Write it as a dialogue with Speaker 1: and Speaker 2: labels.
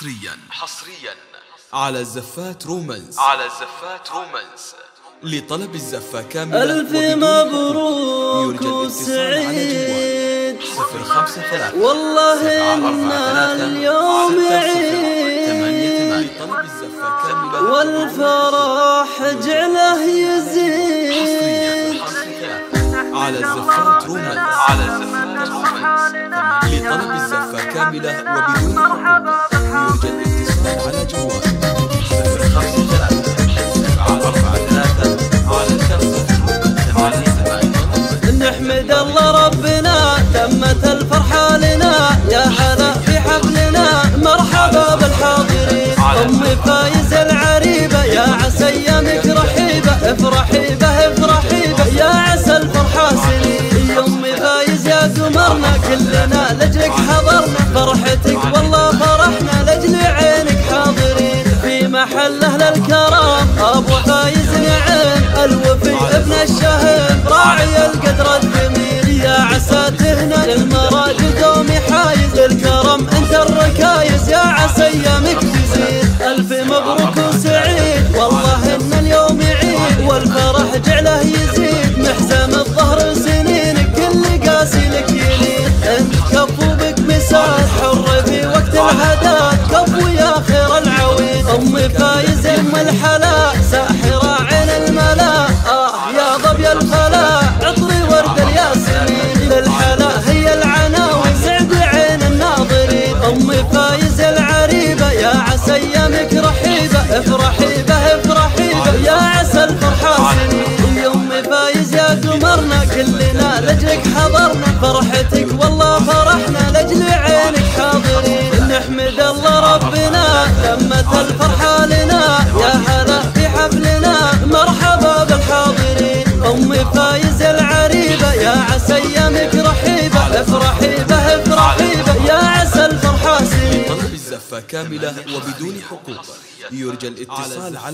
Speaker 1: حصريا.
Speaker 2: حصريا.
Speaker 1: على زفات رومانس.
Speaker 2: على زفات رومانس.
Speaker 1: لطلب الزفة كاملة
Speaker 3: ألف
Speaker 1: وبدون
Speaker 3: مبروك
Speaker 1: يرجى الاتصال على جوال.
Speaker 3: وسعيد
Speaker 1: صفر خمسة ثلاثة.
Speaker 3: والله
Speaker 1: سبعة
Speaker 3: إن
Speaker 1: أربعة ثلاثة.
Speaker 3: اليوم
Speaker 1: ستة صفر.
Speaker 3: عيد.
Speaker 1: ثمانية ثمانية. طلب الزفة كاملة
Speaker 3: والفرح جعله يزيد.
Speaker 1: حصريا. على زفات رومانس.
Speaker 2: على زفات رومانس.
Speaker 1: لطلب الزفة كاملة وبدون حقوق
Speaker 3: نحمد الله ربنا تمت الفرحة لنا يا هلا في حفلنا مرحبا بالحاضرين. أم فايز العريبة يا عسى أيامك رحيبة افرحي به يا عسى الفرحة سنين. يا أم فايز قمرنا كلنا لجلك الوفي ابن الشهم راعي القدر الجميل يا عسى تهنى المراجل ام فايز العريبة يا عسى أيامك رحيبة افرحي به افرحي به يا عسى الفرحة. سنين ام فايز يا قمرنا كلنا لجلك حضرنا فرحتك والله فرحنا لجل عينك حاضرين. نحمد الله ربنا تمت الفرحة لنا يا هلا في حفلنا مرحبا بالحاضرين. أم فايز العريبة يا عسى أيامك رحيبة افرحي به افرحي به يا
Speaker 1: الزفة كاملة وبدون حقوق. يرجى الاتصال. على